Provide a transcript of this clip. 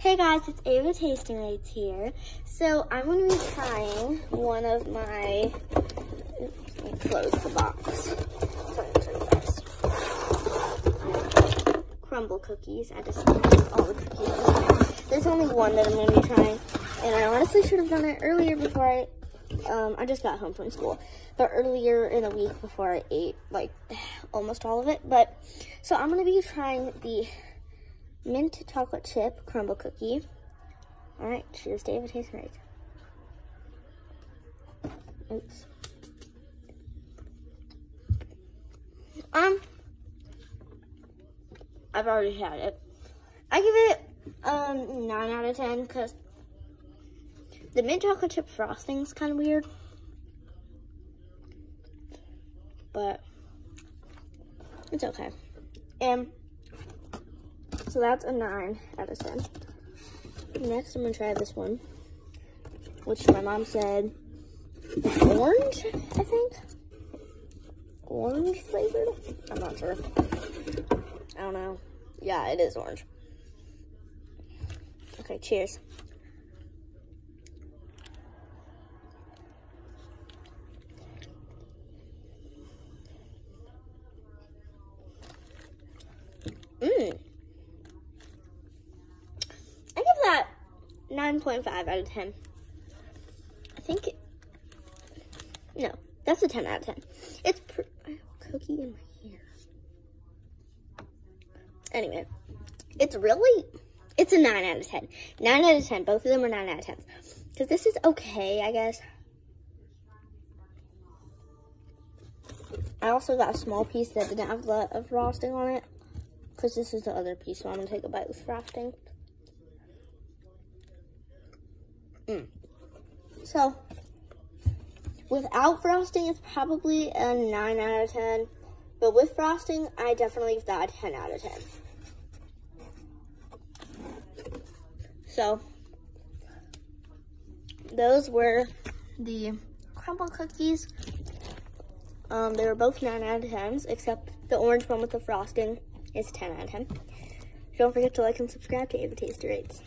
Hey guys, it's Ava Tasting Rates here. So I'm going to be trying one of my, oops, let me close the box. Crumbl cookies. I just all the cookies. There's only one that I'm going to be trying. And I honestly should have done it earlier before I, um, I just got home from school. But earlier in the week before I ate like almost all of it. But, so I'm going to be trying the mint chocolate chip Crumbl cookie. All right, cheers, David. Taste right. Oops. Um, I've already had it. I give it um nine out of ten because the mint chocolate chip frosting's kind of weird, but it's okay. And so that's a 9 out of 10. Next, I'm going to try this one, which my mom said orange, I think. Orange flavored? I'm not sure. I don't know. Yeah, it is orange. Okay, cheers. 9.5 out of 10. I think, it, no, that's a 10 out of 10. It's, I have a cookie in my hair. Anyway, it's really, it's a 9 out of 10. 9 out of 10, both of them are 9 out of 10. Because this is okay, I guess. I also got a small piece that didn't have a lot of frosting on it. Because this is the other piece, so I'm going to take a bite with frosting. Mm. So, without frosting, it's probably a 9 out of 10. But with frosting, I definitely give that a 10 out of 10. So, those were the Crumbl cookies. Um, they were both 9 out of 10s, except the orange one with the frosting is 10 out of 10. Don't forget to like and subscribe to Ava Taster Rates.